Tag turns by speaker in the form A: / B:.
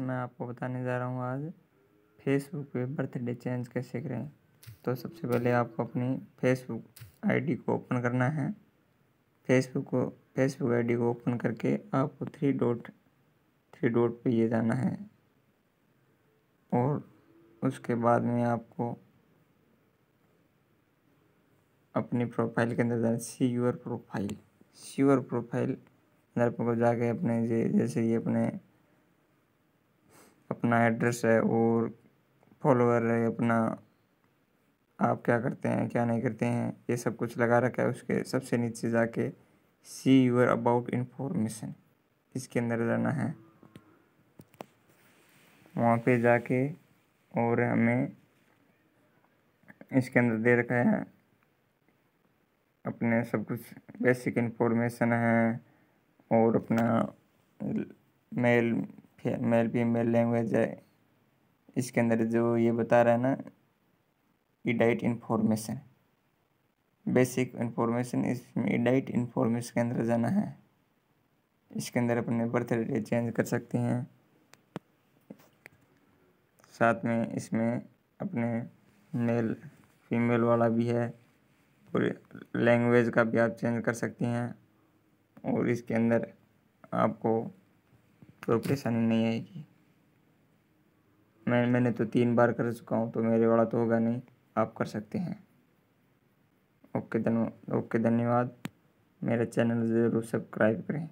A: मैं आपको बताने जा रहा हूँ आज फेसबुक पे बर्थडे चेंज कैसे करें? तो सबसे पहले आपको अपनी फेसबुक आईडी को ओपन करना है। फेसबुक को फेसबुक आईडी को ओपन करके आपको थ्री डॉट थ्री डॉट पे ये जाना है। और उसके बाद में आपको अपनी प्रोफ़ाइल के अंदर जाना see your profile see your profile अंदर को जाके अपने जैसे ये अपने अपना एड्रेस है और फॉलोअर है, अपना आप क्या करते हैं, क्या नहीं करते हैं, ये सब कुछ लगा रखा है उसके सबसे नीचे जाके सी यूर अबाउट इन्फॉर्मेशन इसके अंदर जाना है। वहाँ पे जाके और हमें इसके अंदर दे रखा है अपने सब कुछ बेसिक इन्फॉर्मेशन है और अपना मेल मेल फीमेल लैंग्वेज है। इसके अंदर जो ये बता रहा है ना इडाइट इन्फॉर्मेशन। बेसिक इन्फॉर्मेशन इसमें इडाइट इन्फॉर्मेशन के अंदर जाना है। इसके अंदर अपने बर्थडे चेंज कर सकते हैं। साथ में इसमें अपने मेल, फीमेल वाला भी है। और लैंग्वेज का भी आप चेंज कर सकते हैं। और इसके अंदर आपको कोई परेशानी नहीं आएगी मैं, मैंने तो तीन बार कर चुका हूँ तो मेरे वाला तो होगा नहीं। आप कर सकते हैं। ओके धन ओके, धन्यवाद। मेरा चैनल ज़रूर सब्सक्राइब करें।